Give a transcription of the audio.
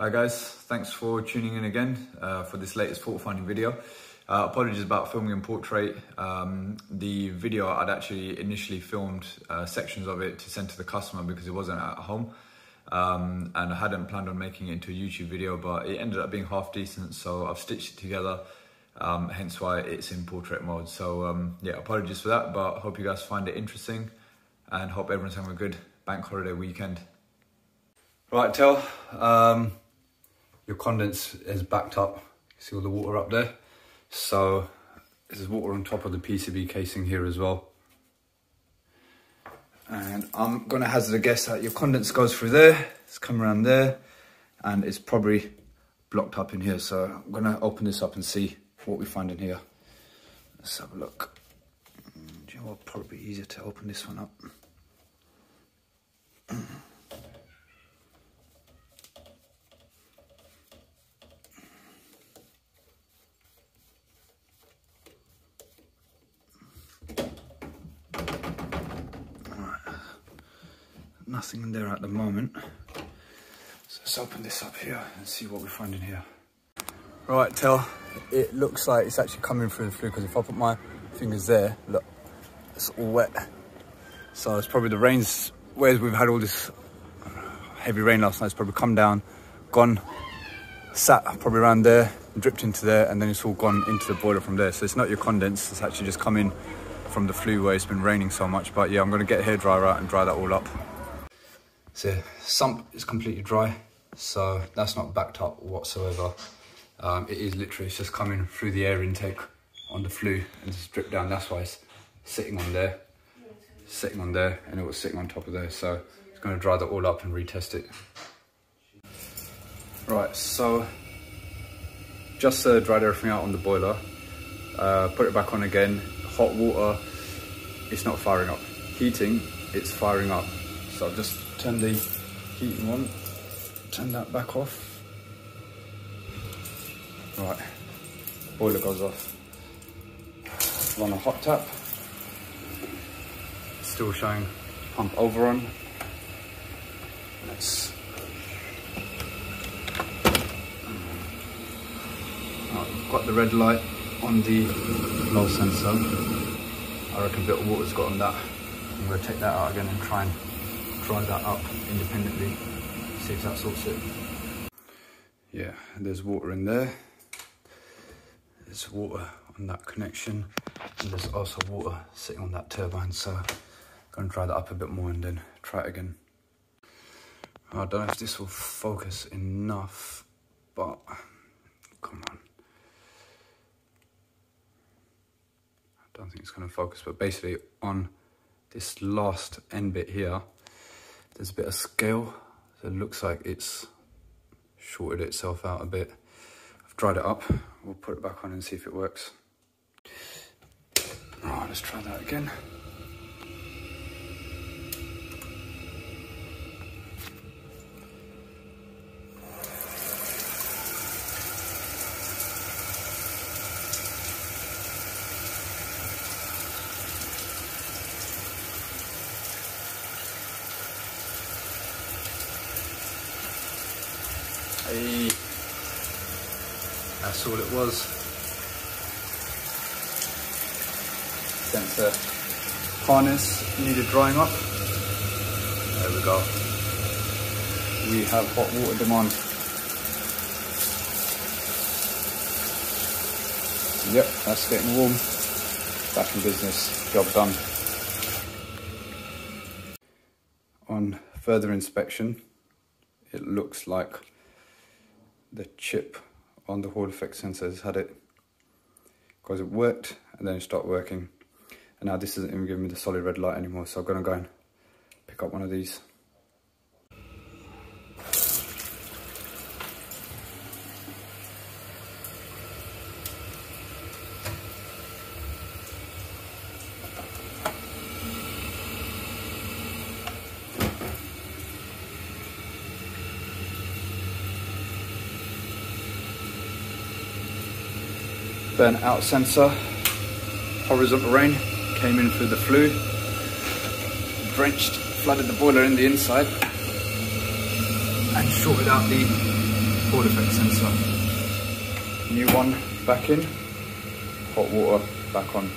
Hi guys, thanks for tuning in again uh, for this latest fault finding video. Uh, apologies about filming in portrait. Um, the video I'd actually initially filmed uh, sections of it to send to the customer because it wasn't at home. Um, and I hadn't planned on making it into a YouTube video, but it ended up being half decent, so I've stitched it together. Um, hence why it's in portrait mode. So um, yeah, apologies for that, but hope you guys find it interesting and hope everyone's having a good bank holiday weekend. Right, Tel. Your condense is backed up. See all the water up there? So there's water on top of the PCB casing here as well. And I'm gonna hazard a guess that your condense goes through there, it's come around there, and it's probably blocked up in here. So I'm gonna open this up and see what we find in here. Let's have a look. Mm, do you know what, probably easier to open this one up. Nothing in there at the moment. So let's open this up here and see what we find in here. Right, Tel, it looks like it's actually coming through the flue because if I put my fingers there, look, it's all wet. So it's probably the rains, whereas we've had all this heavy rain last night, it's probably come down, gone, sat probably around there, dripped into there, and then it's all gone into the boiler from there. So it's not your condense, it's actually just coming from the flue where it's been raining so much. But yeah, I'm gonna get a hairdryer out and dry that all up. So sump is completely dry, so that's not backed up whatsoever. Um, it is literally it's just coming through the air intake on the flue and just drip down. That's why it's sitting on there, sitting on there, and it was sitting on top of there. So it's going to dry that all up and retest it. Right, so just uh, dried everything out on the boiler. Uh, put it back on again. Hot water, it's not firing up. Heating, it's firing up. So I've just turn the heating on, turn that back off. Right, boiler goes off. Run a hot tap. Still showing pump overrun. Let's got the red light on the flow sensor. I reckon a bit of water's got on that. I'm gonna take that out again and try and dry that up independently, see if that sorts it. Yeah, there's water in there. There's water on that connection. And there's also water sitting on that turbine. So I'm gonna dry that up a bit more and then try it again. I don't know if this will focus enough, but come on. I don't think it's gonna focus, but basically on this last end bit here, there's a bit of scale, so it looks like it's shorted itself out a bit. I've dried it up, we'll put it back on and see if it works. Right, let's try that again. Hey, that's all it was. Sensor harness needed drying up. There we go. We have hot water demand. Yep, that's getting warm. Back in business, job done. On further inspection, it looks like the chip on the Hall effect sensors had it because it worked and then it stopped working. And now this isn't even giving me the solid red light anymore so I'm gonna go and pick up one of these burnt out sensor, horizontal rain, came in through the flue, drenched, flooded the boiler in the inside, and shorted out the Hall effect sensor. New one back in, hot water back on.